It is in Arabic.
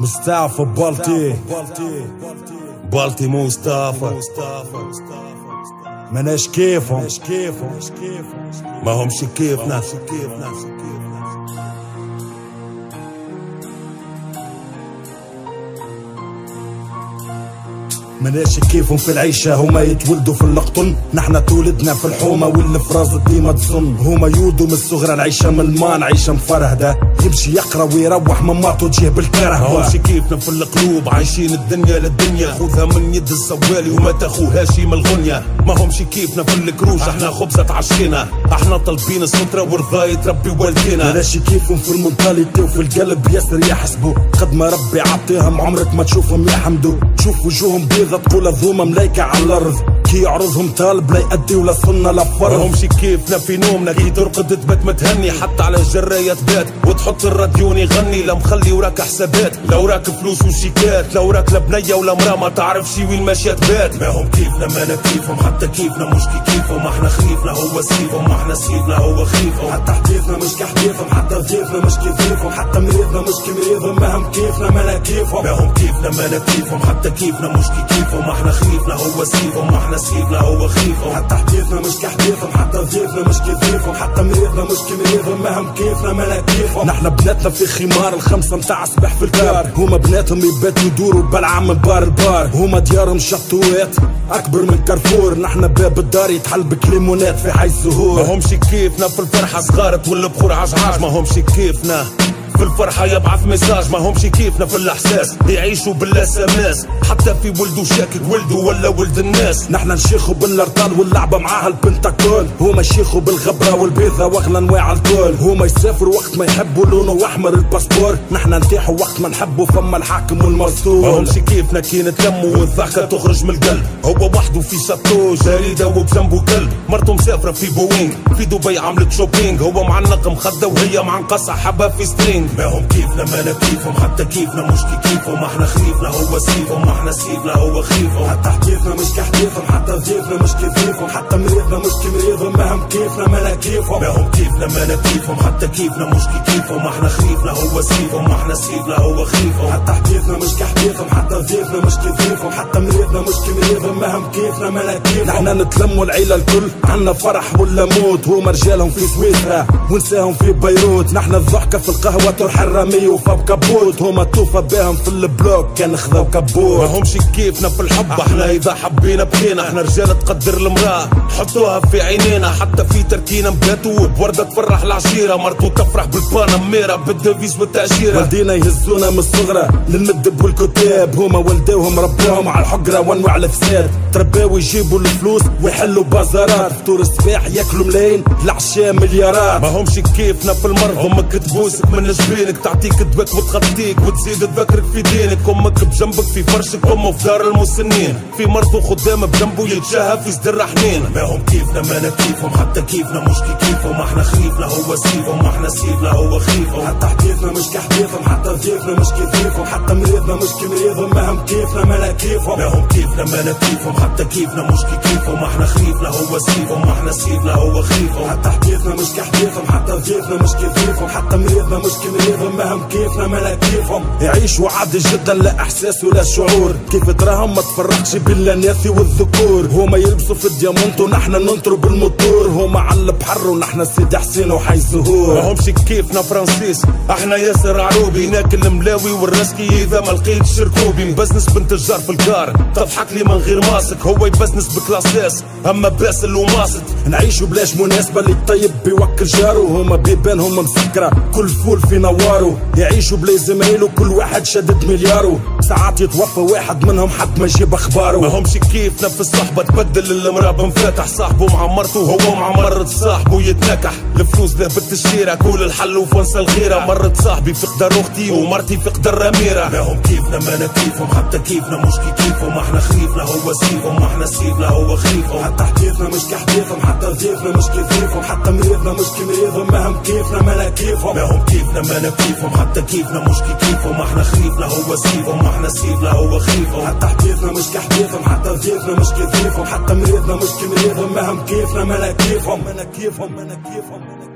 مصطفى بالتي بالتي مصطفى. مناش كيفهم. ما همش كيفنا. مناش كيفهم في العيشة؟ هما يتولدوا في اللقطن نحنا تولدنا في الحومة والفراز ديما تصن هما يودوا من الصغرى العيشة من المان عيشة مفرهدة. يمشي يقرأ ويروح ماماته تجيه بالكره همش كيفنا في القلوب؟ عايشين الدنيا للدنيا. خذها من يد السوالي وما تاخوهاش من الغنية. ما همش كيفنا في الكروش؟ إحنا خبزة عشينا. إحنا طالبين السترة ورضاية ربي والدينا. مناش كيفهم في ال mentalité وفي القلب ياسر يحسبوا. قد ما ربي عطيهم عمرك ما تشوفهم يحمدوا. تشوف وجوههم بيضة تقول الظومة ملايكة على الأرض. كي يعرضهم طالب لا يأدي ولا سنة لا ما فرض همش كيفنا في نومنا كي ترقد تبات متهني حتى على الجراية تبات وتحط الراديون يغني. لا مخلي وراك حسابات لا وراك فلوس وشيكات. لا وراك لا بنية ولا مرا. ما تعرفش وين ماشية تبات ما هم كيفنا ما أنا كيفهم. حتى كيفنا مش كي كيفهم. إحنا خليفنا هو سيفهم. إحنا سيفنا هو خليفهم. حتى حديثنا مش كحديثهم حتى ضيفنا مش كيفيفهم حتى مريضنا مش كمريضهم ما هم كيفنا ما لا كيفهم. ما هم كيفنا ما أنا كيفهم. حتى كيفنا مش كي كيفهم. إحنا خليفنا هو سيفهم. إحنا سيفنا هو خليفهم حتى حديثنا مش كحديثهم حتى ضيفنا مش كيفيفهم حتى مريضنا مش كمريضهم ما هم كيفنا ما كيفهم نحنا بناتنا في خمار الخمسة متاع صباح في الدار هما بناتهم يباتوا يدوروا بلعة من بار البار هما ديارهم شطوات أكبر من كارفور. نحنا باب الدار يتحل بكليمونات في حي ما الزهور همش كيفنا في الفرحة صغار تولي بخور عجعاج ما همش كيفنا. في الفرحة يبعث message ما همش كيفنا في الإحساس. يعيشوا بال SMS. حتى في ولدو شاكك ولدو ولا ولد الناس. نحنا نشيخوا بالارطال واللعبة معاها البنتاكول هما يشيخوا بالغبرة والبيضة واغلى انواع الكل هما يسافروا وقت ما يحبوا لونه أحمر ال passeport. نحنا نتيحوا وقت ما نحبوا فما الحاكم ما والمسطول همش كيفنا كي نتلموا والضحكة تخرج من القلب. هو وحده في château جريدة وبجنبه كلب. مرته مسافرة في بوينغ. في دبي عملت shopping هو معنق مخدة وهي معنقة صاحبه في string. ما هم كيفنا؟ ما أنا كيفهم. حتى كيفنا مش كي كيفهم. إحنا خليفنا هو سيفهم. إحنا سيفنا هو خليفهم حتى حديثنا مش كحديثهم حتى ضيفنا مش كيفيفهم. حتى مريضنا مش كمريضهم. ما هم كيفنا؟ ما لا كيفهم. ما هم كيفنا؟ ما أنا كيفهم. حتى كيفنا مش كي كيفهم إحنا خليفنا هو سيفهم. إحنا سيفنا هو خليفهم حتى حديثنا مش كحديثهم حتى ضيفنا مش كيفيفهم. حتى مريضنا مش كمريضهم. ما هم كيفنا؟ ما لا كيفهم. نحنا نتلموا العيلة الكل. عنا فرح ولا موت هما رجالهم في سويسرا ونساهم في بيروت. نحنا الضحكة في القهوة تروح الرمي وفاب كبوت هما توفى بهم في ال bloc كان خذاو ما كبوت همش كيفنا في الحب إحنا إذا حبينا بكينا إحنا رجال تقدر المرأة. حطوها في عينينا حتى في تركينا مباتوا بوردة تفرح العشيرة مرتو تفرح بال Panamera بال devises والتأشيرة. والدينا يهزونا من الصغرى للمدب والكتاب. هما والدوهم ربوهم على الحقرة وانواع الفساد. ترباو يجيبوا الفلوس ويحلوا بازارات. فطور الصباح ياكلوا ملايين العشاء مليارات. ما همش كيفنا في المرض أمك تبوسك من جبينك تعطيك دبك وتغطيك وتزيد تذكرك في دينك. أمك بجنبك في فرشك امه في دار المسنين. في مرض خدام بجنبه يتشهى في صدر حنين ما هم كيفنا ما أنا كيفهم حتى كيفنا مش كي كيفهم. إحنا خليفنا هو سيفهم إحنا سيفنا هو خليفهم حتى حديثنا مش كحديثهم حتى ضيفنا مش كيفيفهم. حتى مريضنا مش كمريضهم. ما هم كيفنا ما لا كيفهم. ما هم كيفنا ما أنا كيفهم. حتى كيفنا مش كي كيفهم. إحنا خليفنا هو سيفهم. إحنا سيفنا هو خليفهم حتى حديثنا مش كحديثهم. حتى ضيفنا مش كيفيفهم حتى مريضنا مش كمريضهم ما هم كيفنا ما كيفهم يعيشوا عادي جدا لا إحساس ولا شعور. كيف تراهم؟ ما تفرقش بين الاناث والذكور. هما يلبسوا في ال diamant ونحنا ننطروا بالموتور. هما على البحر ونحنا سيدي حسين وحي الزهور. ما همش كيفنا français. إحنا ياسر عروبي. هناك الملاوي والرسكي إذا ما لقيتش ركوبي مبزنس بنت الجار في الكار. تضحك لي من غير ماسك هو يبزنس بكلاسيس أما باسل وماسد نعيشوا بلاش مناسبة اللي الطيب بيوكل جارو هما بيبانهم مسكرة كل فول في نوارو يعيشوا بلا زمايله كل واحد شدد مليارو ساعات يتوفى واحد منهم حتى ما يجيب ما اخباره همش كيفنا في الصحبة تبدل المرأة بنفاتح صاحبه مع مرته هو مع مرة صاحبه يتنكح. الفلوس ذهبت الشيرة كل الحل وفنسى الغيرة. مرة صاحبي في قدر أختي ومرتي في قدر اميرة ما هم كيفنا ما أنا كيفهم حتى كيفنا مش كي كيفهم. إحنا خليفنا هو سيفهم إحنا سيفنا هو خليفهم. حتى حديثنا مش كحديثهم حتى ضيفنا مش كيفيفهم حتى مريضنا مش كمريضهم ما هم كيفنا ما لا كيفهم ما هم كيفنا ما أنا كيفهم حتى كيفنا مش كي كيفهم. إحنا خليفنا هو سيفهم إحنا سيفنا هو خليفهم. حتى حديثنا مش كحديثهم حتى ضيفنا مش كيفيفهم حتى مريضنا مش كمريضهم ما هم كيفنا لا كيفهم ما لا كيفهم ما لا كيفهم ما لا كيفهم